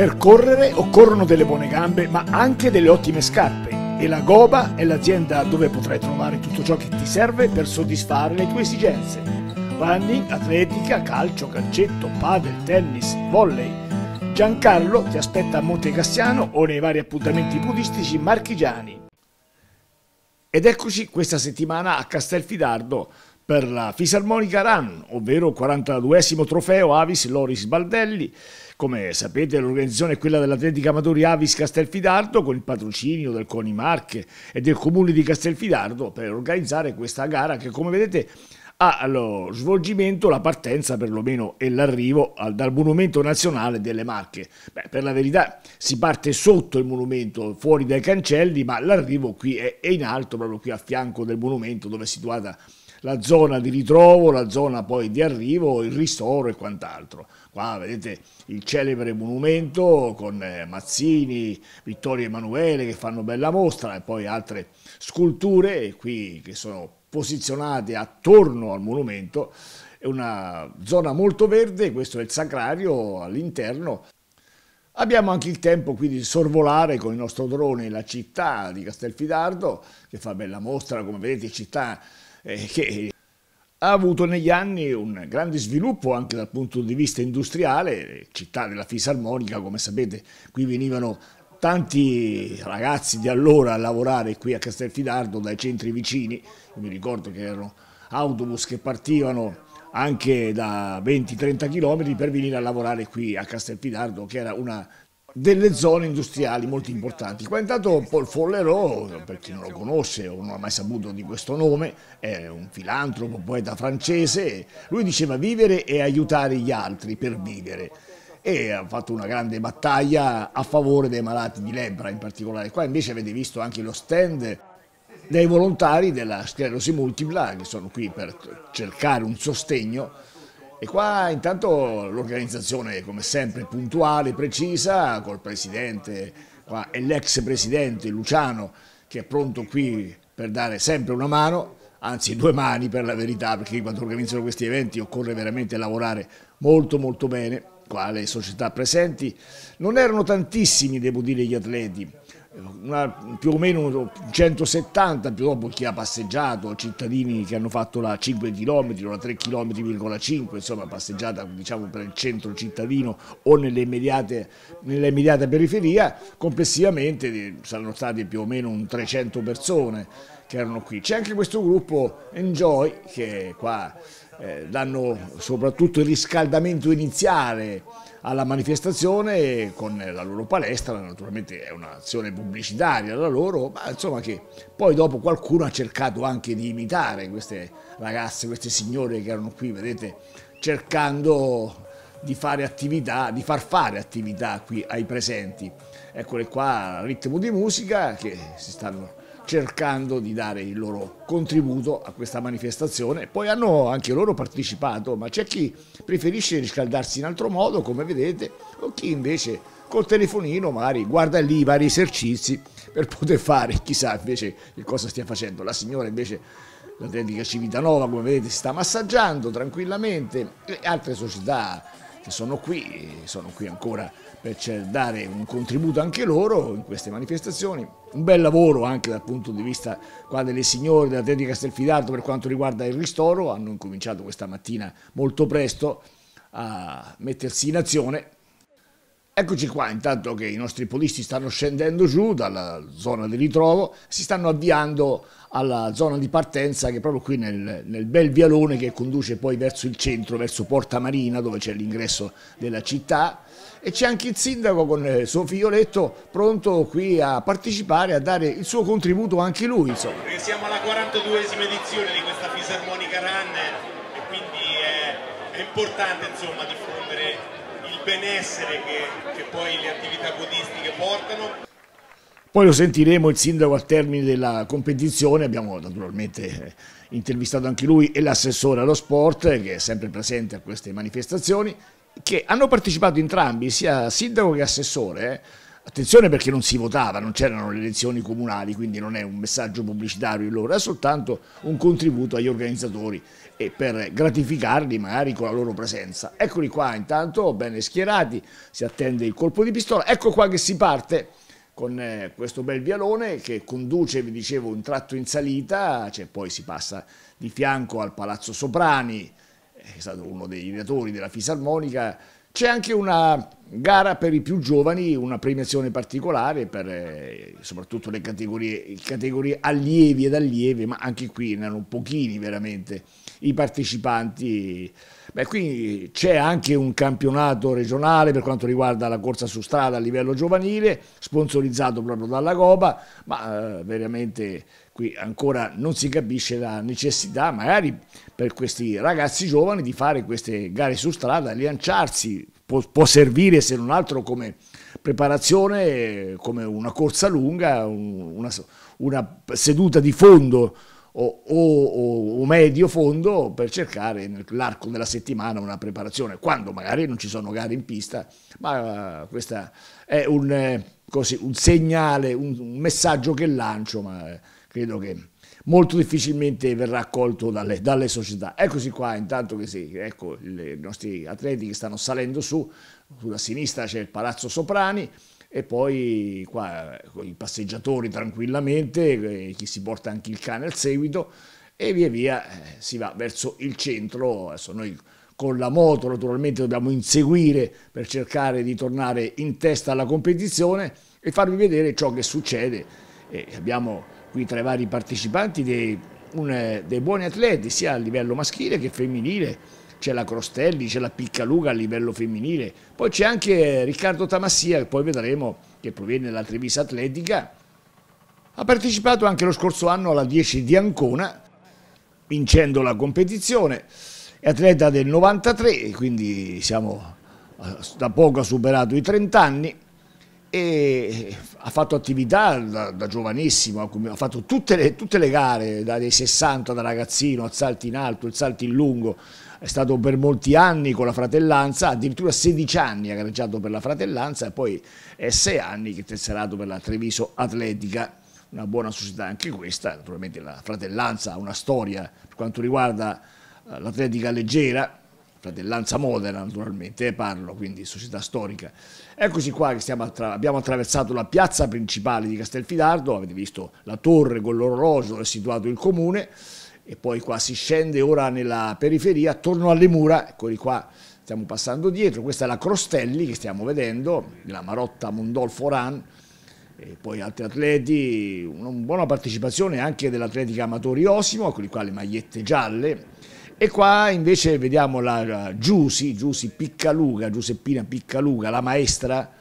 Per correre occorrono delle buone gambe, ma anche delle ottime scarpe. E la Goba è l'azienda dove potrai trovare tutto ciò che ti serve per soddisfare le tue esigenze. Running, atletica, calcio, calcetto, padel, tennis, volley. Giancarlo ti aspetta a Monte Cassiano o nei vari appuntamenti pudistici marchigiani. Ed eccoci questa settimana a Castelfidardo per la Fisarmonica Run, ovvero il 42esimo trofeo Avis Loris Baldelli. Come sapete l'organizzazione è quella dell'Atletica Amatori Avis Castelfidardo con il patrocinio del Coni Marche e del Comune di Castelfidardo per organizzare questa gara che come vedete ha allo svolgimento la partenza perlomeno e l'arrivo dal Monumento Nazionale delle Marche. Beh, per la verità si parte sotto il monumento, fuori dai cancelli, ma l'arrivo qui è in alto, proprio qui a fianco del monumento dove è situata la zona di ritrovo, la zona poi di arrivo, il ristoro e quant'altro. Qua vedete il celebre monumento con eh, Mazzini, Vittorio Emanuele che fanno bella mostra e poi altre sculture qui che sono posizionate attorno al monumento. È una zona molto verde, questo è il sacrario all'interno. Abbiamo anche il tempo quindi di sorvolare con il nostro drone la città di Castelfidardo, che fa bella mostra, come vedete, città eh, che ha avuto negli anni un grande sviluppo anche dal punto di vista industriale, città della fisarmonica, come sapete, qui venivano tanti ragazzi di allora a lavorare qui a Castelfidardo dai centri vicini, mi ricordo che erano autobus che partivano anche da 20-30 km per venire a lavorare qui a Castelfidardo, che era una delle zone industriali molto importanti. Qua intanto Paul Follerot, per chi non lo conosce o non ha mai saputo di questo nome, è un filantropo, poeta francese, lui diceva vivere e aiutare gli altri per vivere e ha fatto una grande battaglia a favore dei malati di lebbra in particolare. Qua invece avete visto anche lo stand dei volontari della sclerosi multipla che sono qui per cercare un sostegno e qua intanto l'organizzazione come sempre puntuale, precisa, col presidente qua, e l'ex presidente Luciano che è pronto qui per dare sempre una mano, anzi due mani per la verità, perché quando organizzano questi eventi occorre veramente lavorare molto molto bene, qua le società presenti. Non erano tantissimi, devo dire, gli atleti, una, più o meno 170 più dopo chi ha passeggiato, cittadini che hanno fatto la 5 km la 3 km,5 insomma passeggiata diciamo per il centro cittadino o nelle immediate, nell'immediata periferia, complessivamente eh, saranno state più o meno un 300 persone che erano qui. C'è anche questo gruppo Enjoy che qua eh, danno soprattutto il riscaldamento iniziale alla manifestazione con la loro palestra, naturalmente è un'azione pubblicitaria la loro, ma insomma che poi dopo qualcuno ha cercato anche di imitare queste ragazze, queste signore che erano qui, vedete, cercando di fare attività, di far fare attività qui ai presenti. Eccole qua, ritmo di musica che si stanno cercando di dare il loro contributo a questa manifestazione. Poi hanno anche loro partecipato, ma c'è chi preferisce riscaldarsi in altro modo, come vedete, o chi invece col telefonino magari guarda lì i vari esercizi per poter fare, chissà invece che cosa stia facendo. La signora invece l'Atletica Civitanova come vedete si sta massaggiando tranquillamente, le altre società che sono qui, sono qui ancora per dare un contributo anche loro in queste manifestazioni. Un bel lavoro anche dal punto di vista qua delle signore dell'Atletica Castelfidardo per quanto riguarda il ristoro, hanno incominciato questa mattina molto presto a mettersi in azione Eccoci qua, intanto che i nostri polisti stanno scendendo giù dalla zona di ritrovo, si stanno avviando alla zona di partenza che è proprio qui nel, nel bel vialone che conduce poi verso il centro, verso Porta Marina dove c'è l'ingresso della città e c'è anche il sindaco con il suo figlioletto pronto qui a partecipare, a dare il suo contributo anche lui. Insomma. Siamo alla 42esima edizione di questa Fisarmonica Run e quindi è, è importante insomma diffondere benessere che, che poi le attività podistiche portano. Poi lo sentiremo il sindaco al termine della competizione, abbiamo naturalmente eh, intervistato anche lui e l'assessore allo sport che è sempre presente a queste manifestazioni, che hanno partecipato entrambi, sia sindaco che assessore. Eh. Attenzione perché non si votava, non c'erano le elezioni comunali, quindi non è un messaggio pubblicitario loro, è soltanto un contributo agli organizzatori e per gratificarli magari con la loro presenza. Eccoli qua intanto, bene schierati, si attende il colpo di pistola, ecco qua che si parte con eh, questo bel vialone che conduce, vi dicevo, un tratto in salita, cioè poi si passa di fianco al Palazzo Soprani, è stato uno dei ideatori della fisarmonica, c'è anche una gara per i più giovani, una premiazione particolare per eh, soprattutto le categorie, categorie, allievi ed allievi, ma anche qui erano pochini veramente i partecipanti. Beh, qui c'è anche un campionato regionale per quanto riguarda la corsa su strada a livello giovanile, sponsorizzato proprio dalla Copa, ma eh, veramente qui ancora non si capisce la necessità magari per questi ragazzi giovani di fare queste gare su strada, lanciarsi, può, può servire se non altro come preparazione, come una corsa lunga, una, una seduta di fondo o, o, o, medio fondo per cercare nell'arco della settimana una preparazione, quando magari non ci sono gare in pista, ma questo è un, così, un segnale, un, un, messaggio che lancio, ma credo che molto difficilmente verrà accolto dalle, dalle società. Eccoci qua, intanto che sì, ecco i nostri atleti che stanno salendo su, sulla sinistra c'è il Palazzo Soprani, e poi qua i passeggiatori tranquillamente, eh, chi si porta anche il cane al seguito e via via eh, si va verso il centro. Adesso noi con la moto naturalmente dobbiamo inseguire per cercare di tornare in testa alla competizione e farvi vedere ciò che succede. E abbiamo qui tra i vari partecipanti dei, un, dei buoni atleti sia a livello maschile che femminile. C'è la Crostelli, c'è la Piccaluga a livello femminile, poi c'è anche Riccardo Tamassia che poi vedremo che proviene dalla Trevisa Atletica, ha partecipato anche lo scorso anno alla 10 di Ancona, vincendo la competizione, è atleta del 93, quindi siamo, da poco ha superato i 30 anni, e ha fatto attività da, da giovanissimo, ha fatto tutte le, tutte le gare, dai 60 da ragazzino, al salto in alto, il salto in lungo, è stato per molti anni con la fratellanza, addirittura 16 anni ha gareggiato per la fratellanza e poi è 6 anni che è tesserato per la Treviso Atletica, una buona società anche questa, naturalmente la fratellanza ha una storia per quanto riguarda eh, l'atletica leggera, fratellanza Modena naturalmente, parlo, quindi società storica. Eccoci qua che attra abbiamo attraversato la piazza principale di Castelfidardo, avete visto la torre con l'orologio dove è situato il comune, e poi qua si scende ora nella periferia, attorno alle mura, eccoli qua, stiamo passando dietro, questa è la Crostelli che stiamo vedendo, la Marotta Mondolfo Ran, e poi altri atleti, una buona partecipazione anche dell'atletica Amatori Osimo, eccoli qua le magliette gialle, e qua invece vediamo la Giusi, Giusi Piccaluga, Giuseppina Piccaluga, la maestra,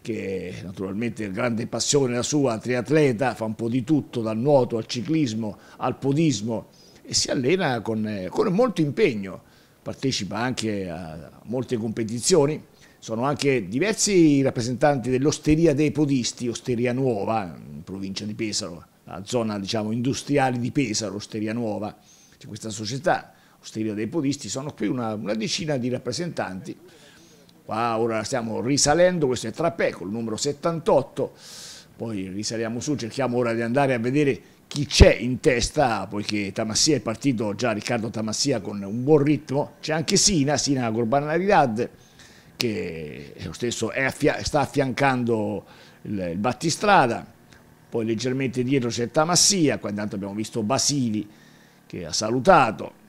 che naturalmente grande passione la sua, triatleta, fa un po' di tutto, dal nuoto al ciclismo al podismo, e si allena con, eh, con molto impegno, partecipa anche a molte competizioni, sono anche diversi rappresentanti dell'Osteria dei Podisti, Osteria Nuova, in provincia di Pesaro, la zona diciamo, industriale di Pesaro, Osteria Nuova, c'è questa società, Osteria dei Podisti, sono qui una, una decina di rappresentanti, qua ora stiamo risalendo, questo è Trapè, col numero 78, poi risaliamo su, cerchiamo ora di andare a vedere chi c'è in testa, poiché Tamassia è partito già Riccardo Tamassia con un buon ritmo, c'è anche Sina, Sina Gorbanaridad, che lo stesso affia sta affiancando il, il, battistrada, poi leggermente dietro c'è Tamassia, qua intanto abbiamo visto Basili che ha salutato,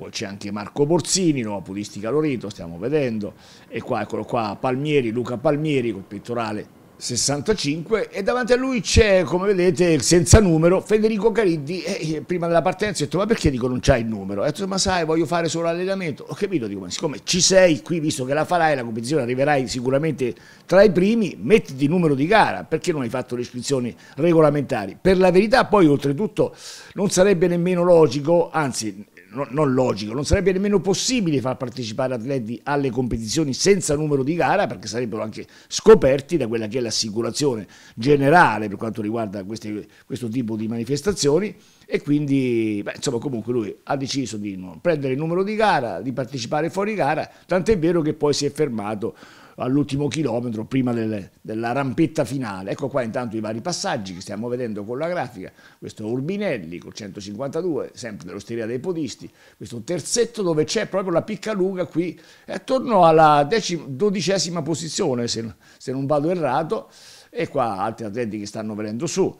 poi c'è anche Marco Borsini, nuova podistica Loreto, stiamo vedendo, e qua eccolo qua Palmieri, Luca Palmieri col pettorale 65 e davanti a lui c'è, come vedete, senza numero, Federico Cariddi. E prima della partenza ho detto ma perché dico non c'hai il numero? Ho detto ma sai voglio fare solo allenamento, ho capito, dico ma siccome ci sei qui visto che la farai la competizione arriverai sicuramente tra i primi, mettiti il numero di gara, perché non hai fatto le iscrizioni regolamentari? Per la verità poi oltretutto non sarebbe nemmeno logico, anzi no, non logico, non sarebbe nemmeno possibile far partecipare atleti alle competizioni senza numero di gara perché sarebbero anche scoperti da quella che è l'assicurazione generale per quanto riguarda queste, questo tipo di manifestazioni. E quindi beh, insomma comunque lui ha deciso di non prendere il numero di gara, di partecipare fuori gara, tant'è vero che poi si è fermato all'ultimo chilometro prima delle, della rampetta finale. Ecco qua intanto i vari passaggi che stiamo vedendo con la grafica. Questo Urbinelli col 152, sempre dell'Osteria dei Podisti. Questo terzetto dove c'è proprio la picca lunga qui, è attorno alla decima, dodicesima posizione se, se non vado errato. E qua altri atleti che stanno venendo su.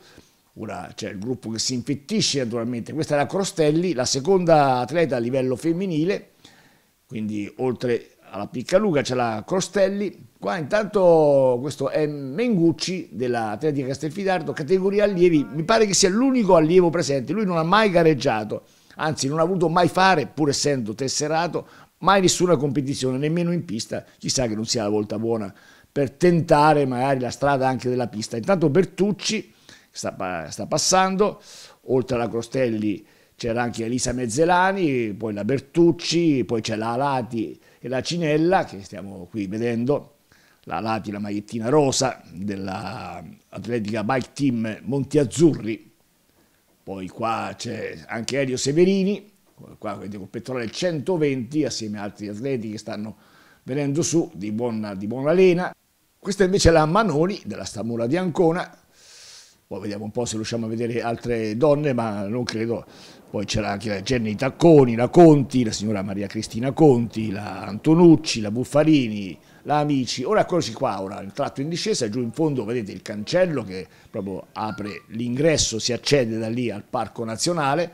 Ora c'è il gruppo che si infettisce naturalmente. Questa è la Crostelli, la seconda atleta a livello femminile, quindi oltre alla Piccaluga c'è la Crostelli, qua intanto questo è Mengucci dell'Atletica Castelfidardo, categoria allievi, mi pare che sia l'unico allievo presente, lui non ha mai gareggiato, anzi non ha avuto mai fare, pur essendo tesserato, mai nessuna competizione, nemmeno in pista, chissà che non sia la volta buona per tentare magari la strada anche della pista. Intanto Bertucci sta, sta passando, oltre alla Crostelli c'era anche Elisa Mezzelani, poi la Bertucci, poi c'è la Alati e la Cinella che stiamo qui vedendo, la Alati, la magliettina rosa dell'Atletica Bike Team Monti Azzurri, poi qua c'è anche Elio Severini, qua vedete col pettorale 120 assieme a altri atleti che stanno venendo su di buona, di buona lena. Questa invece è la Manoni della Stamura di Ancona, poi vediamo un po' se riusciamo a vedere altre donne, ma non credo poi c'era anche Jenny Tacconi, la Conti, la signora Maria Cristina Conti, la Antonucci, la Buffarini, la Amici. Ora eccoci qua, ora il tratto in discesa, giù in fondo vedete il cancello che proprio apre l'ingresso, si accede da lì al Parco Nazionale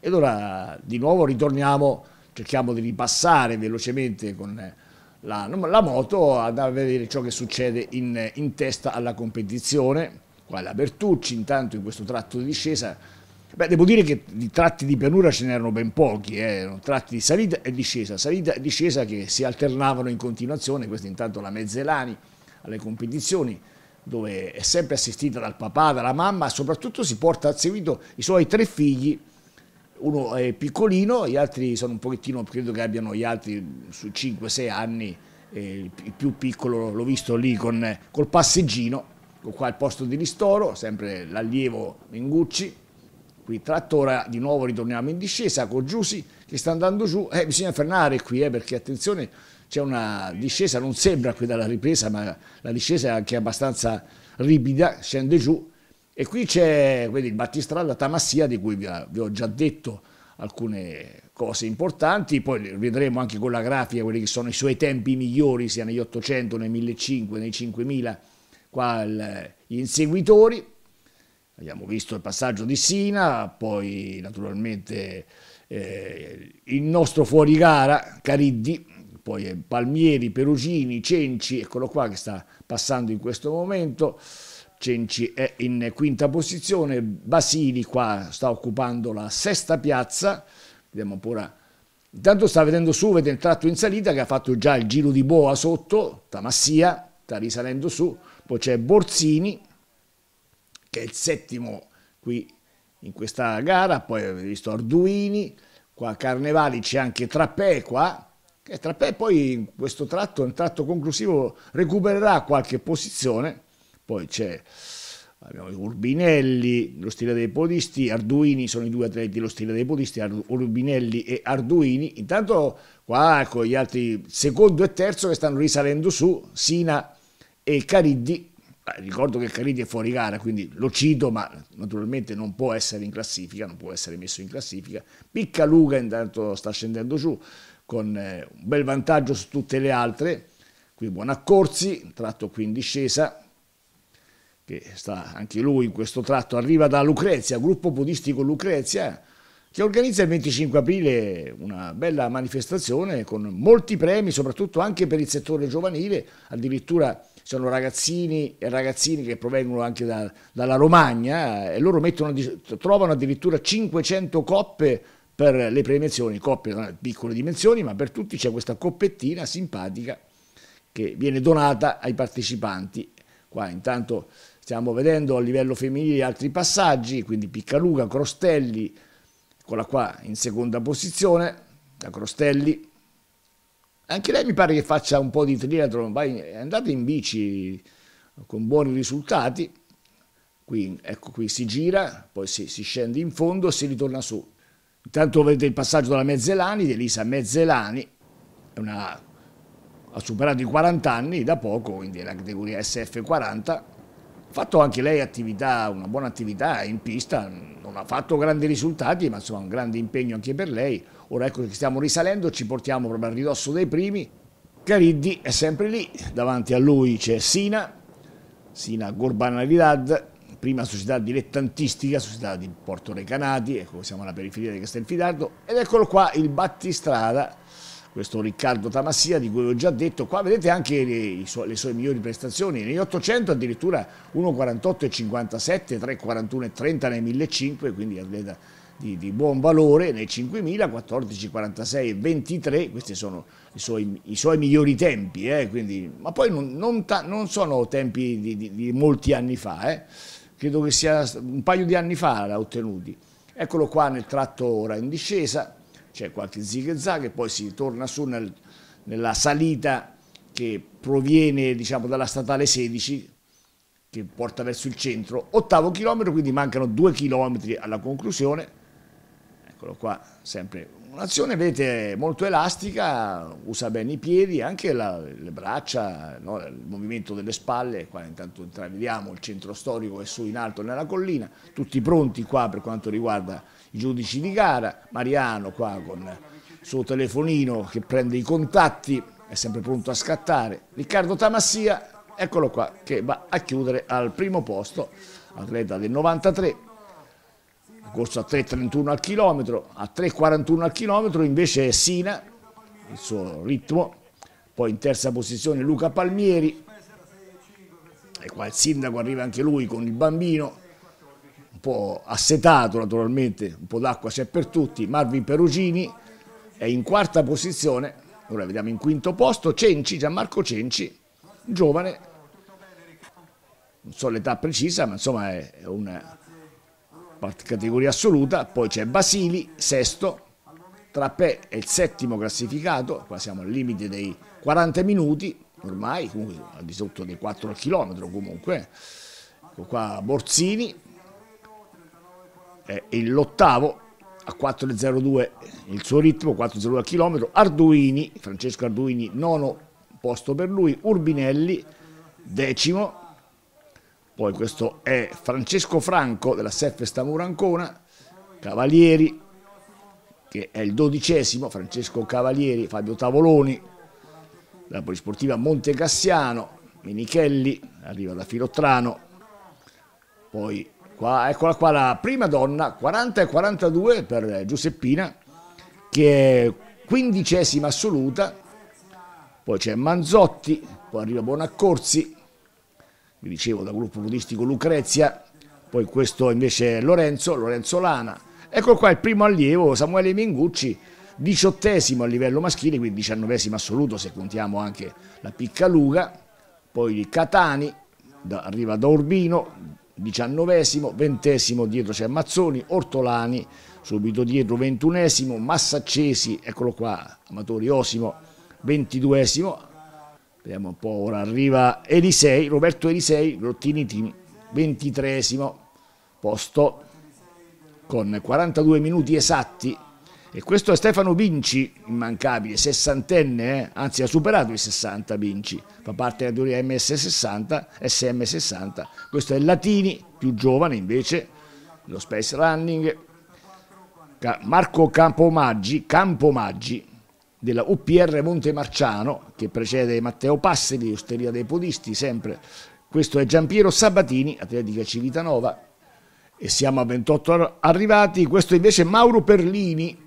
ed ora di nuovo ritorniamo, cerchiamo di ripassare velocemente con la, la moto ad vedere ciò che succede in, in testa alla competizione. Qua la Bertucci, intanto in questo tratto di discesa Beh, devo dire che di tratti di pianura ce n'erano ben pochi, eh. erano tratti di salita e discesa, salita e discesa che si alternavano in continuazione, questa intanto la Mezzelani alle competizioni, dove è sempre assistita dal papà, dalla mamma, soprattutto si porta al seguito i suoi tre figli, uno è piccolino, gli altri sono un pochettino, credo che abbiano gli altri su 5-6 anni, il più piccolo l'ho visto lì con, col passeggino, qua il posto di ristoro, sempre l'allievo Mengucci, qui trattora di nuovo ritorniamo in discesa con Giussi che sta andando giù. Eh, bisogna frenare qui eh, perché attenzione c'è una discesa non sembra qui dalla ripresa ma la discesa è anche abbastanza ripida scende giù. E qui c'è il battistrada Tamassia di cui vi, vi ho già detto alcune cose importanti, poi vedremo anche con la grafica quelli che sono i suoi tempi migliori, sia negli 800, nei 1500, nei 5000, qua il, gli inseguitori, Abbiamo visto il passaggio di Sina, poi naturalmente eh, il nostro fuorigara Cariddi, poi Palmieri, Perugini, Cenci, eccolo qua che sta passando in questo momento. Cenci è in quinta posizione, Basili qua sta occupando la sesta piazza, vediamo ancora, intanto sta vedendo su, vede il tratto in salita che ha fatto già il giro di boa sotto, Tamassia sta risalendo su, poi c'è Borsini, che è il settimo qui in questa gara, poi avete visto Arduini, qua Carnevali c'è anche Trappè qua, che Trappè poi in questo tratto, nel tratto conclusivo, recupererà qualche posizione, poi c'è abbiamo Urbinelli, lo stile dei podisti, Arduini sono i due atleti lo stile dei podisti, Urbinelli e Arduini, intanto qua ecco gli altri secondo e terzo che stanno risalendo su, Sina e Cariddi ricordo che Caridi è fuori gara, quindi lo cito, ma naturalmente non può essere in classifica, non può essere messo in classifica. Piccaluga intanto sta scendendo giù con eh, un bel vantaggio su tutte le altre. Qui Buonaccorsi, tratto qui in discesa, che sta anche lui in questo tratto, arriva da Lucrezia, gruppo podistico Lucrezia, che organizza il 25 aprile una bella manifestazione con molti premi, soprattutto anche per il settore giovanile, addirittura sono ragazzini e ragazzini che provengono anche da, dalla Romagna e loro mettono, trovano addirittura 500 coppe per le premiazioni, coppe di piccole dimensioni, ma per tutti c'è questa coppettina simpatica che viene donata ai partecipanti. Qua intanto stiamo vedendo a livello femminile altri passaggi, quindi Piccaluga, Crostelli, eccola qua in seconda posizione, da Crostelli. Anche lei mi pare che faccia un po' di triathlon, è andata in bici con buoni risultati. Qui, ecco qui si gira, poi si, si scende in fondo e si ritorna su. Intanto vedete il passaggio della Mezzelani, di Elisa Mezzelani, una, ha superato i 40 anni da poco, quindi è la categoria SF40, fatto anche lei attività, una buona attività in pista, non ha fatto grandi risultati, ma insomma un grande impegno anche per lei. Ora ecco che stiamo risalendo, ci portiamo proprio al ridosso dei primi. Cariddi è sempre lì, davanti a lui c'è Sina, Sina Gorbanalidad, prima società dilettantistica, società di Porto Recanati, ecco siamo alla periferia di Castelfidardo, ed eccolo qua il battistrada questo Riccardo Tamassia di cui ho già detto, qua vedete anche le, le sue migliori prestazioni, negli 800 addirittura 1,48,57, 3,41,30 nei 1500, quindi atleta di, di, buon valore, nei 5000 14,46 23, questi sono i suoi, i suoi migliori tempi, eh, quindi, ma poi non, non, non sono tempi di, di, di, molti anni fa, eh. credo che sia un paio di anni fa l'ha ottenuti. Eccolo qua nel tratto ora in discesa, c'è qualche zig zag e poi si torna su nel, nella salita che proviene diciamo, dalla statale 16 che porta verso il centro, ottavo chilometro, quindi mancano due chilometri alla conclusione, eccolo qua, sempre un'azione, vedete, molto elastica, usa bene i piedi, anche la, le braccia, no? il movimento delle spalle, qua intanto intravediamo il centro storico è su in alto nella collina, tutti pronti qua per quanto riguarda i giudici di gara, Mariano qua con il suo telefonino che prende i contatti, è sempre pronto a scattare, Riccardo Tamassia, eccolo qua, che va a chiudere al primo posto, atleta del 93, corso a 3,31 al chilometro, a 3,41 al chilometro invece è Sina, il suo ritmo, poi in terza posizione Luca Palmieri, e qua il sindaco arriva anche lui con il bambino, po' assetato naturalmente, un po' d'acqua c'è per tutti, Marvin Perugini è in quarta posizione, ora vediamo in quinto posto, Cenci, Gianmarco Cenci, giovane, non so l'età precisa, ma insomma è una categoria assoluta, poi c'è Basili, sesto, Trappè è il settimo classificato, qua siamo al limite dei 40 minuti, ormai, comunque al di sotto dei 4 km comunque, ecco qua Borsini, è l'ottavo a 4.02 il suo ritmo, 4.02 al chilometro, Arduini, Francesco Arduini nono posto per lui, Urbinelli decimo, poi questo è Francesco Franco della Sef Stamura Ancona, Cavalieri che è il dodicesimo, Francesco Cavalieri, Fabio Tavoloni, della Polisportiva Monte Cassiano, Minichelli, arriva da Filottrano, poi Qua, eccola qua la prima donna, 40 e 42 per Giuseppina, che è quindicesima assoluta. Poi c'è Manzotti, poi arriva Bonaccorsi, vi dicevo dal gruppo budistico Lucrezia, poi questo invece è Lorenzo, Lorenzo Lana. Ecco qua il primo allievo, Samuele Mingucci, diciottesimo a livello maschile, quindi diciannovesimo assoluto se contiamo anche la Piccaluga, poi Catani, da, arriva da Urbino, diciannovesimo, ventesimo dietro c'è Mazzoni, Ortolani, subito dietro ventunesimo, Massaccesi, eccolo qua, Amatori Osimo, ventiduesimo, vediamo un po', ora arriva Elisei, Roberto Elisei, Grottini Tini, ventitresimo posto con 42 minuti esatti E questo è Stefano Vinci, immancabile, sessantenne, eh? anzi ha superato i 60 Vinci, fa parte della categoria MS60, SM60. Questo è Latini, più giovane invece, lo Space Running. Marco Campomaggi, Campomaggi della UPR Montemarciano, che precede Matteo Passeri, Osteria dei Podisti, sempre. Questo è Giampiero Sabatini, Atletica Civitanova, e siamo a 28 arrivati. Questo invece è Mauro Perlini,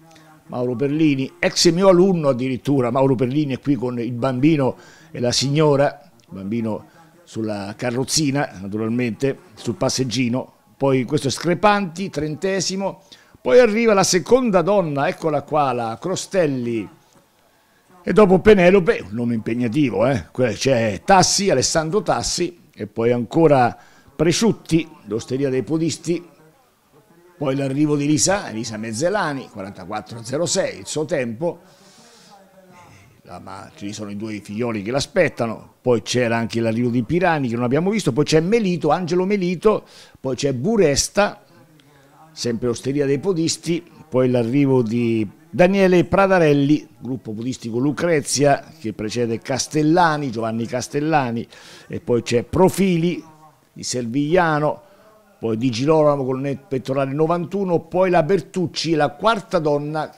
Mauro Perlini, ex mio alunno addirittura. Mauro Perlini è qui con il bambino e la signora, il bambino sulla carrozzina, naturalmente, sul passeggino. Poi questo è Screpanti, trentesimo. Poi arriva la seconda donna, eccola qua, la Crostelli. E dopo Penelope, un nome impegnativo, eh? c'è Tassi, Alessandro Tassi, e poi ancora Presciutti, l'osteria dei podisti, poi l'arrivo di Lisa, Elisa Mezzelani, 44.06, il suo tempo, ma ci sono i due figlioli che l'aspettano, poi c'era anche l'arrivo di Pirani che non abbiamo visto, poi c'è Melito, Angelo Melito, poi c'è Buresta, sempre osteria dei podisti, poi l'arrivo di Daniele Pradarelli, gruppo podistico Lucrezia che precede Castellani, Giovanni Castellani e poi c'è Profili di Servigliano, poi Di Girolamo con il pettorale 91, poi la Bertucci, la quarta donna,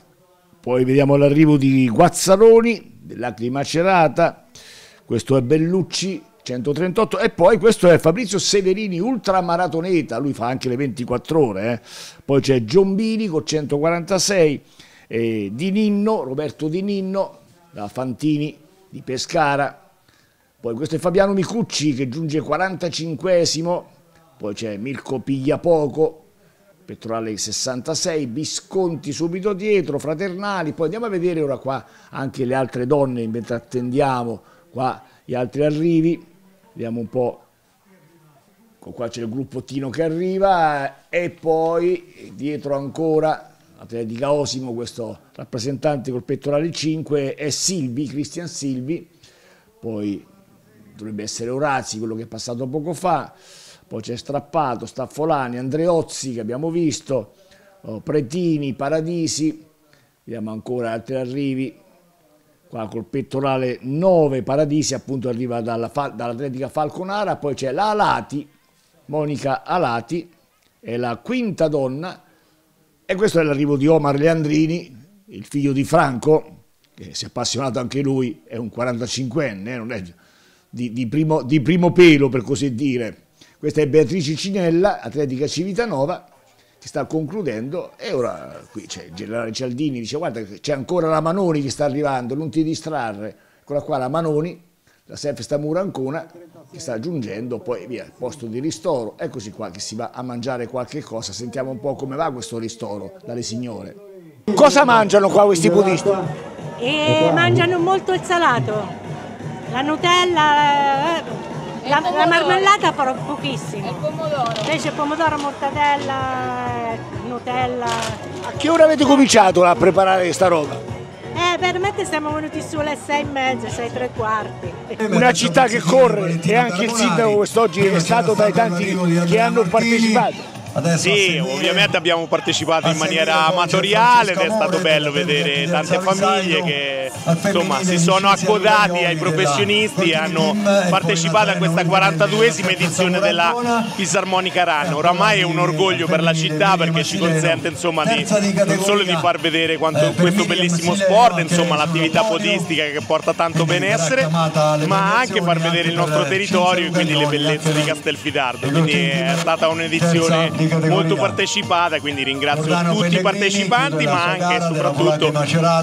poi vediamo l'arrivo di Guazzaroni, dell'Acri Macerata, questo è Bellucci 138 e poi questo è Fabrizio Severini ultramaratoneta, lui fa anche le 24 ore, eh. poi c'è Giombini con 146, eh, Di Ninno, Roberto Di Ninno, da Fantini di Pescara, poi questo è Fabiano Micucci che giunge 45esimo, poi c'è Mirko Pigliapoco, Pettorale 66, Visconti subito dietro, Fraternali, poi andiamo a vedere ora qua anche le altre donne mentre attendiamo qua gli altri arrivi, vediamo un po', qua c'è il gruppo Tino che arriva. E poi dietro ancora Atletica Osimo, questo rappresentante col pettorale 5 è Silvi, Cristian Silvi, poi dovrebbe essere Orazzi, quello che è passato poco fa, poi c'è Strappato, Staffolani, Andreozzi che abbiamo visto, oh, Pretini, Paradisi, vediamo ancora altri arrivi, qua col pettorale 9 Paradisi appunto arriva dalla, dall'Atletica Falconara, poi c'è la Alati, Monica Alati, è la quinta donna, e questo è l'arrivo di Omar Leandrini, il figlio di Franco, che si è appassionato anche lui, è un 45enne, eh, è di, di, primo, di primo pelo per così dire, questa è Beatrice Cinella, Atletica Civitanova, che sta concludendo e ora qui c'è il generale Cialdini, dice guarda c'è ancora la Manoni che sta arrivando, non ti distrarre, eccola qua la Manoni, la Sef Stamura Ancona che sta giungendo, poi via, posto di ristoro, eccoci qua che si va a mangiare qualche cosa, sentiamo un po' come va questo ristoro dalle signore. Cosa mangiano qua questi budisti? E mangiano molto il salato, la Nutella, eh, la, la, marmellata però pochissimo. il pomodoro. Invece pomodoro, mortadella, eh, Nutella. A che ora avete cominciato a preparare questa roba? Eh, veramente siamo venuti su alle sei e mezza, sei e tre quarti. Una città che corre e anche il sindaco quest'oggi è stato tra i tanti che hanno partecipato. Adesso sì, ovviamente abbiamo partecipato in maniera amatoriale ed è stato bello vedere tante famiglie che insomma, si sono accodati ai professionisti e hanno partecipato a questa 42esima edizione della Fisarmonica Run. Oramai è un orgoglio per la città perché ci consente insomma, di, non solo di far vedere quanto, questo bellissimo sport, insomma, l'attività podistica che porta tanto benessere, ma anche far vedere il nostro territorio e quindi le bellezze di Castelfidardo. Quindi è stata un'edizione molto partecipata, quindi ringrazio tutti i partecipanti ma anche e soprattutto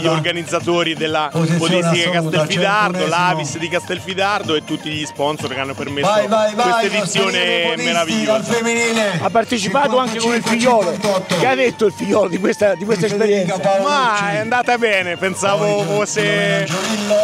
gli organizzatori della Podistica Castelfidardo, l'Avis di Castelfidardo e tutti gli sponsor che hanno permesso questa edizione meravigliosa. Ha partecipato anche con il figliolo, che ha detto il figliolo di questa, di questa esperienza? Ma è andata bene, pensavo fosse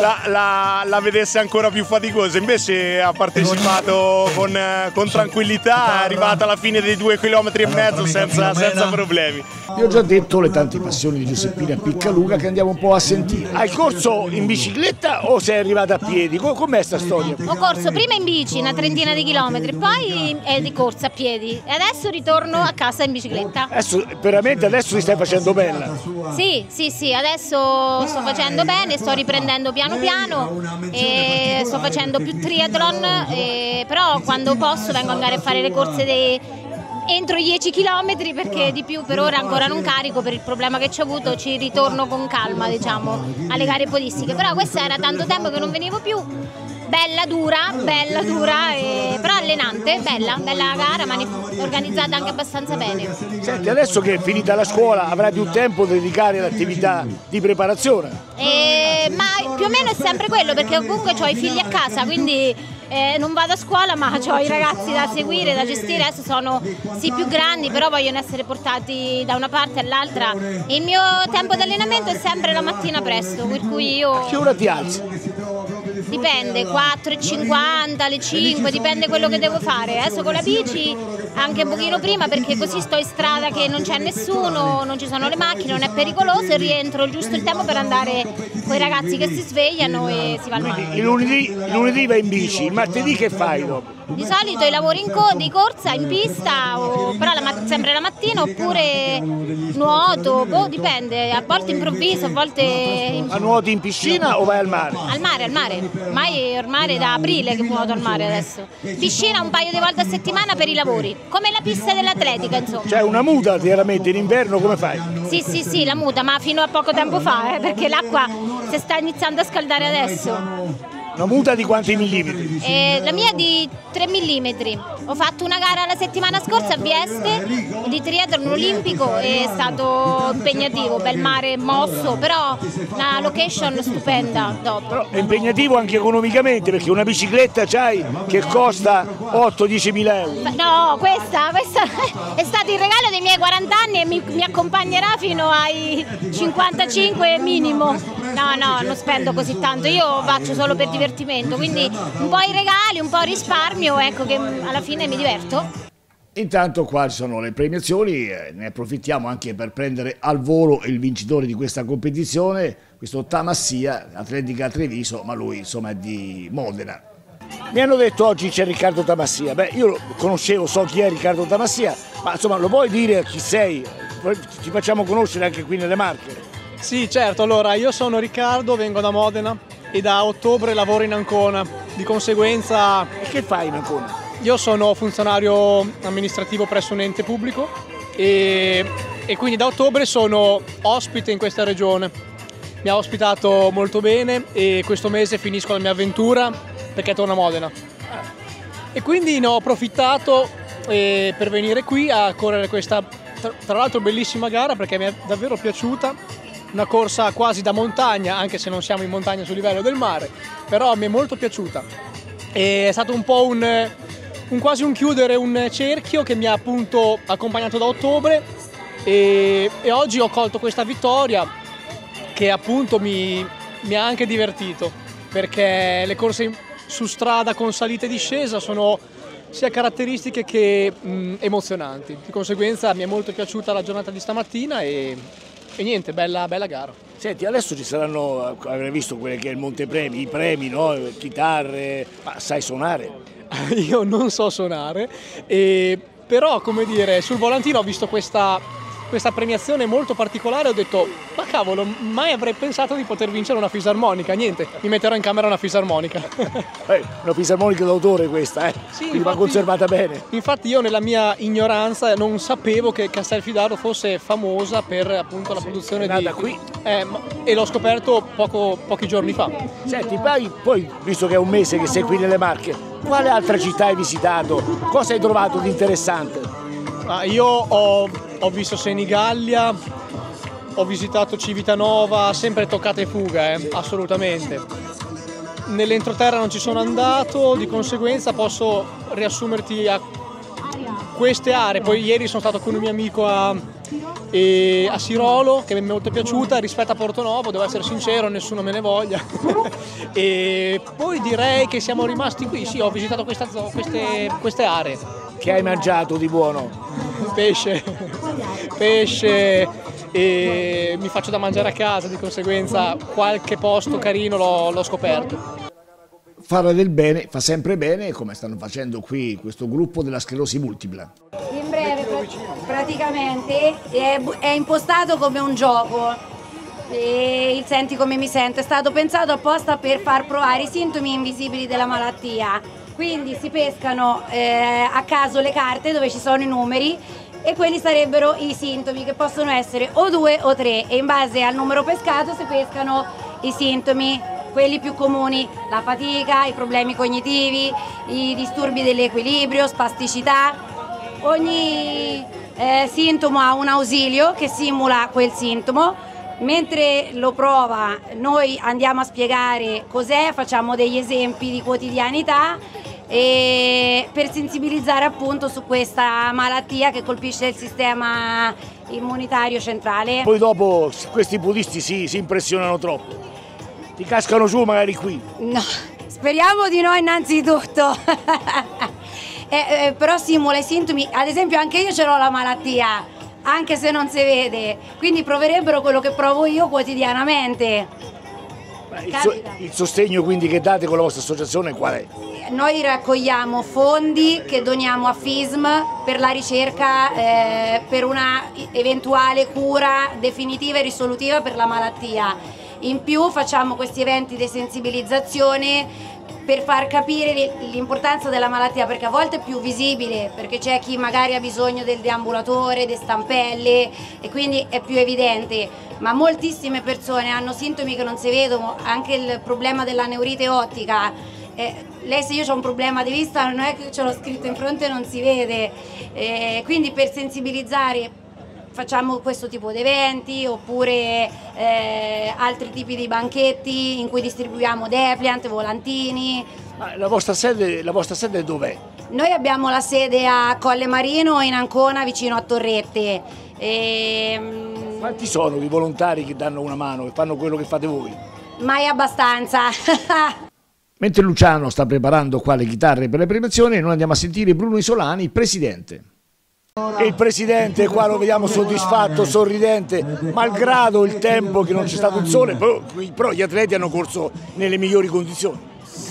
la, la, la vedesse ancora più faticosa, invece ha partecipato con, con tranquillità, è arrivata alla fine dei due chilometri e mezzo senza, senza problemi. Vi ho già detto le tante passioni di Giuseppina Piccaluga che andiamo un po' a sentire. Hai corso in bicicletta o sei arrivata a piedi? Com'è sta storia? Ho corso prima in bici, una trentina di chilometri, poi è di corsa a piedi e adesso ritorno a casa in bicicletta. Adesso, veramente adesso ti stai facendo bella? Sì, sì, sì, adesso sto facendo bene, sto riprendendo piano piano e sto facendo più triathlon, e, però quando posso vengo andare a fare le corse dei entro i 10 km perché di più per ora ancora non carico per il problema che ci ho avuto, ci ritorno con calma diciamo alle gare podistiche, però questa era tanto tempo che non venivo più bella dura, bella dura, e... però allenante, bella, bella gara, ma organizzata anche abbastanza bene. Senti, adesso che è finita la scuola avrai più tempo da dedicare all'attività di preparazione? Eh, ma più o meno è sempre quello, perché comunque ho i figli a casa, quindi eh, non vado a scuola ma ho i ragazzi da seguire, da gestire, adesso sono sì più grandi però vogliono essere portati da una parte all'altra. Il mio tempo di allenamento è sempre la mattina presto, per cui io... A che ora ti alzi? Dipende, 4,50, alle 5, dipende quello che devo fare. Adesso con la bici anche un pochino prima perché così sto in strada che non c'è nessuno, non ci sono le macchine, non è pericoloso e rientro giusto il tempo per andare con i ragazzi che si svegliano e si vanno avanti. Il lunedì, il lunedì vai in bici, il martedì che fai dopo? Di solito i lavori in co- di corsa, in pista, o, però la, sempre la mattina oppure nuoto, boh, dipende, a volte improvviso, a volte... Ma nuoti in piscina o vai al mare? Al mare, al mare, ormai ormai da aprile che nuoto al mare adesso. Piscina un paio di volte a settimana per i lavori, come la pista dell'atletica insomma. Cioè una muta chiaramente in inverno come fai? Sì, sì, sì, la muta, ma fino a poco tempo fa, eh, perché l'acqua si sta iniziando a scaldare adesso. Una muta di quanti millimetri? Eh, la mia di 3 mm. Ho fatto una gara la settimana scorsa a Vieste di triathlon olimpico, è stato impegnativo, bel mare mosso, però la location stupenda dopo. È impegnativo anche economicamente perché una bicicletta c'hai che costa 8-10 mila euro. No, questa, questa, è stato il regalo dei miei 40 anni e mi, mi accompagnerà fino ai 55 minimo. No, no, non spendo così tanto, io faccio solo per divertirmi divertimento, quindi un po' i regali, un po' il risparmio, ecco che alla fine mi diverto. Intanto qua ci sono le premiazioni, eh, ne approfittiamo anche per prendere al volo il vincitore di questa competizione, questo Tamassia, Atletica Treviso, ma lui insomma è di Modena. Mi hanno detto oggi c'è Riccardo Tamassia, beh io lo conoscevo, so chi è Riccardo Tamassia, ma insomma lo puoi dire chi sei? Ci facciamo conoscere anche qui nelle Marche. Sì certo, allora io sono Riccardo, vengo da Modena, e da ottobre lavoro in Ancona. Di conseguenza... E che fai in Ancona? Io sono funzionario amministrativo presso un ente pubblico e, e quindi da ottobre sono ospite in questa regione. Mi ha ospitato molto bene e questo mese finisco la mia avventura perché torno a Modena. E quindi ne ho approfittato eh, per venire qui a correre questa, tra l'altro bellissima gara perché mi è davvero piaciuta una corsa quasi da montagna, anche se non siamo in montagna sul livello del mare, però mi è molto piaciuta. E è stato un po' un, un quasi un chiudere un cerchio che mi ha appunto accompagnato da ottobre e, e oggi ho colto questa vittoria che appunto mi, mi ha anche divertito perché le corse su strada con salita e discesa sono sia caratteristiche che mh, emozionanti. Di conseguenza mi è molto piaciuta la giornata di stamattina e e niente, bella, bella gara. Senti, adesso ci saranno, avrei visto quelli che è il Montepremi, i premi, no? chitarre, ma sai suonare? Io non so suonare, e, però come dire, sul volantino ho visto questa questa premiazione molto particolare ho detto ma cavolo mai avrei pensato di poter vincere una fisarmonica. Niente mi metterò in camera una fisarmonica. Eh, una fisarmonica d'autore questa eh. Sì, quindi va conservata bene. Infatti io nella mia ignoranza non sapevo che Castelfidardo fosse famosa per appunto la sì, produzione di qui. Eh, e l'ho scoperto poco, pochi giorni fa. Senti poi, poi visto che è un mese che sei qui nelle Marche quale altra città hai visitato? Cosa hai trovato di interessante Ah, io ho, ho, visto Senigallia, ho visitato Civitanova, sempre toccata e fuga, eh, assolutamente. Nell'entroterra non ci sono andato, di conseguenza posso riassumerti a queste aree. Poi ieri sono stato con un mio amico a, a Sirolo, che mi è molto piaciuta, rispetto a Porto Novo, devo essere sincero, nessuno me ne voglia. e poi direi che siamo rimasti qui, sì, ho visitato questa, queste, queste aree. Che hai mangiato di buono? pesce, pesce e mi faccio da mangiare a casa, di conseguenza qualche posto carino l'ho scoperto. Fare del bene fa sempre bene, come stanno facendo qui questo gruppo della sclerosi multipla. In breve, praticamente è, è impostato come un gioco. E il senti come mi sento è stato pensato apposta per far provare i sintomi invisibili della malattia quindi si pescano eh, a caso le carte dove ci sono i numeri e quelli sarebbero i sintomi che possono essere o due o tre e in base al numero pescato si pescano i sintomi quelli più comuni, la fatica, i problemi cognitivi, i disturbi dell'equilibrio, spasticità. Ogni eh, sintomo ha un ausilio che simula quel sintomo. Mentre lo prova noi andiamo a spiegare cos'è, facciamo degli esempi di quotidianità per sensibilizzare appunto su questa malattia che colpisce il sistema immunitario centrale. Poi dopo questi buddhisti si, si impressionano troppo, ti cascano su magari qui. No, speriamo di no innanzitutto. eh, eh, però simula i sintomi, ad esempio anche io ce l'ho la malattia, anche se non si vede, quindi proverebbero quello che provo io quotidianamente. Il, so, il, sostegno quindi che date con la vostra associazione qual è? Noi raccogliamo fondi che doniamo a FISM per la ricerca eh, per una eventuale cura definitiva e risolutiva per la malattia. In più facciamo questi eventi di sensibilizzazione per far capire l'importanza della malattia perché a volte è più visibile perché c'è chi magari ha bisogno del deambulatore, delle stampelle e quindi è più evidente ma moltissime persone hanno sintomi che non si vedono anche il problema della neurite ottica eh, lei se io ho un problema di vista non è che ce l'ho scritto in fronte e non si vede eh, quindi per sensibilizzare facciamo questo tipo di eventi oppure eh, altri tipi di banchetti in cui distribuiamo depliant, volantini. La vostra sede, la vostra sede dov'è? Noi abbiamo la sede a Colle Marino in Ancona vicino a Torrette. E, ehm, Quanti sono i volontari che danno una mano, che fanno quello che fate voi? Mai abbastanza. Mentre Luciano sta preparando qua le chitarre per le premiazioni, noi andiamo a sentire Bruno Isolani, presidente. E il presidente qua lo vediamo soddisfatto, sorridente, malgrado il tempo che non c'è stato il sole, però, però gli atleti hanno corso nelle migliori condizioni.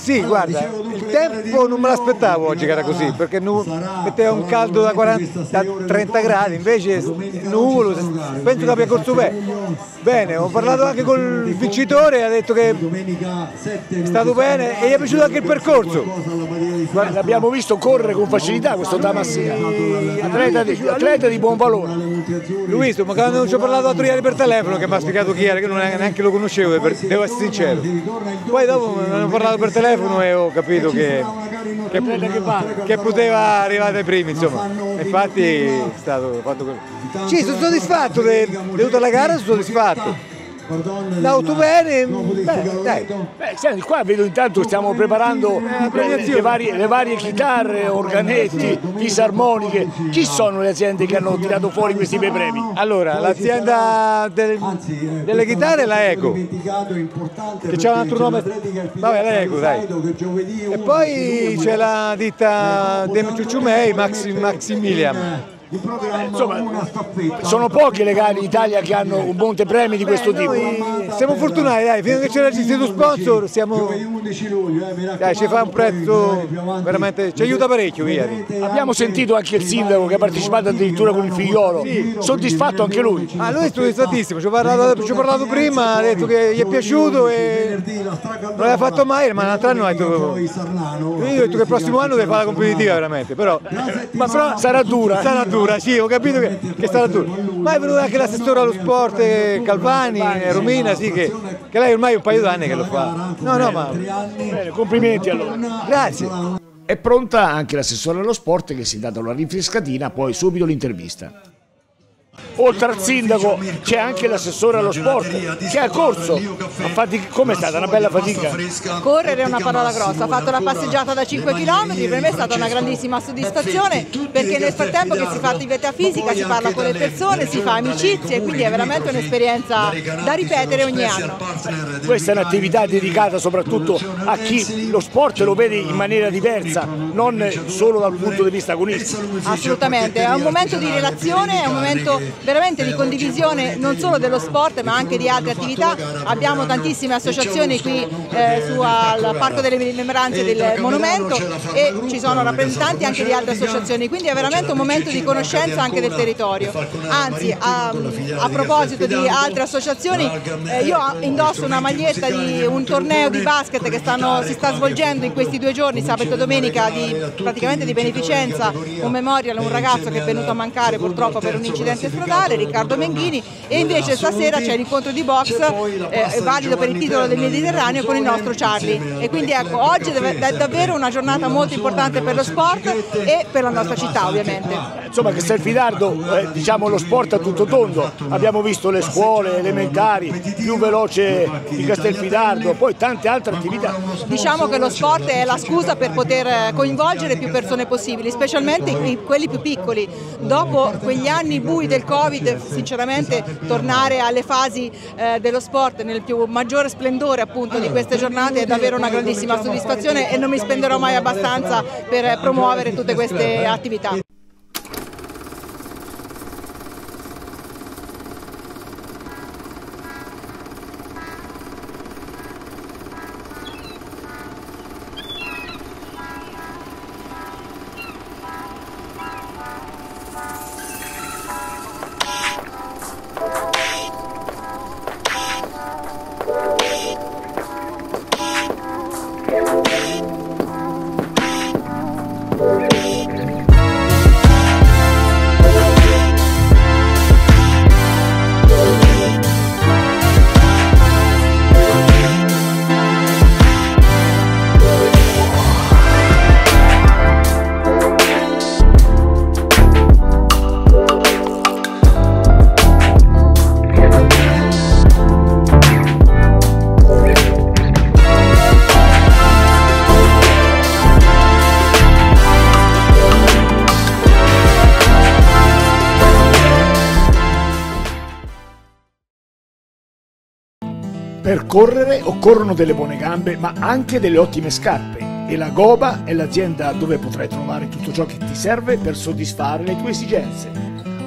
Sì, guarda, il tempo non me l'aspettavo oggi che era così, perché metteva un caldo da, 40, da 30 gradi, invece nuvolo, penso che abbia corso bene. Bene, ho parlato anche col vincitore, ha detto che è stato bene e gli è piaciuto anche il percorso. Guarda, l'abbiamo visto correre con facilità questo Damassia, atleta di, atleta di buon valore. L'ho visto, ma quando ci ho parlato l'altro ieri per telefono che mi ha spiegato chi era, che non neanche lo conoscevo, devo essere sincero. Poi dopo mi hanno parlato per telefono telefono e ho capito che, che, che poteva arrivare ai primi, insomma. Infatti è stato fatto così. Sì, sono soddisfatto di tutta la gara, sono soddisfatto. L'auto bene, beh, dai. Beh, senti, qua vedo intanto stiamo preparando eh, le, le, varie, le, varie, chitarre, organetti, fisarmoniche. Chi sono le aziende che hanno tirato fuori questi bei premi? Allora, l'azienda del, delle chitarre è la Eco, che c'è un altro nome, vabbè la Eco dai. E poi c'è la ditta Dem Ciuciumei, Maximilian. Insomma, sono poche le gare in Italia che hanno un montepremi di questo tipo. Siamo fortunati, dai, fino a che c'è registrato sponsor siamo... Dai, ci fa un prezzo veramente, ci aiuta parecchio via. Abbiamo sentito anche il sindaco che ha partecipato addirittura con il figliolo, sì. soddisfatto anche lui. Ah, lui è soddisfattissimo, ci ho parlato, ci ho parlato prima, ha detto che gli è piaciuto e non l'aveva fatto mai, ma l'altro anno ha detto... Io ho detto che il prossimo anno deve fare la competitiva veramente, però... Ma sarà dura. Sarà dura dura, sì, ho capito che, che è stata dura. Ma è venuto anche l'assessore allo sport eh, Calvani, eh, Romina, sì, che, che lei ormai un paio d'anni che lo fa. No, no, ma... Bene, complimenti allora. Grazie. È pronta anche l'assessore allo sport che si è dato la rinfrescatina, poi subito l'intervista. Oltre al sindaco c'è anche l'assessore allo sport che ha corso. Come è stata? Una bella fatica? Correre è una parola grossa, ha fatto la passeggiata da 5 km, per me è stata una grandissima soddisfazione perché nel frattempo che si fa attività fisica si parla con le persone, si fa amicizie e quindi è veramente un'esperienza da ripetere ogni anno. Questa è un'attività dedicata soprattutto a chi lo sport lo vede in maniera diversa, non solo dal punto di vista agonistico. Assolutamente, è un momento di relazione, è un momento veramente di condivisione non solo dello sport ma anche di altre attività. Abbiamo tantissime associazioni qui eh, su, al Parco delle Rimembranze del Monumento e ci sono rappresentanti anche di altre associazioni, quindi è veramente un momento di conoscenza anche del territorio. Anzi, a, a proposito di altre associazioni, eh, io indosso una maglietta di un torneo di basket che stanno, si sta svolgendo in questi due giorni, sabato e domenica, di, praticamente di beneficenza, un memorial a un ragazzo che è venuto a mancare purtroppo per un incidente stradale, Riccardo Menghini, e invece stasera c'è l'incontro di box eh, valido per il titolo del Mediterraneo con il nostro Charlie. E quindi ecco, oggi è davvero una giornata molto importante per lo sport e per la nostra città ovviamente. Insomma Castelfidardo, eh, diciamo lo sport a tutto tondo, abbiamo visto le scuole elementari, più veloce di Castelfidardo, poi tante altre attività. Diciamo che lo sport è la scusa per poter coinvolgere più persone possibili, specialmente quelli più piccoli. Dopo quegli anni bui del Covid, sinceramente tornare alle fasi eh, dello sport nel più maggiore splendore appunto di queste giornate è davvero una grandissima soddisfazione e non mi spenderò mai abbastanza per promuovere tutte queste attività. Correre occorrono delle buone gambe, ma anche delle ottime scarpe. E la Goba è l'azienda dove potrai trovare tutto ciò che ti serve per soddisfare le tue esigenze.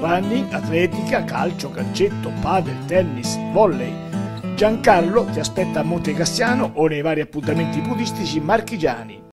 Running, atletica, calcio, calcetto, padel, tennis, volley. Giancarlo ti aspetta a Monte Cassiano o nei vari appuntamenti budistici marchigiani.